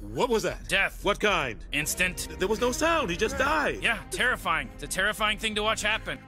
What was that? Death. What kind? Instant. There was no sound. He just died. Yeah, terrifying. It's a terrifying thing to watch happen.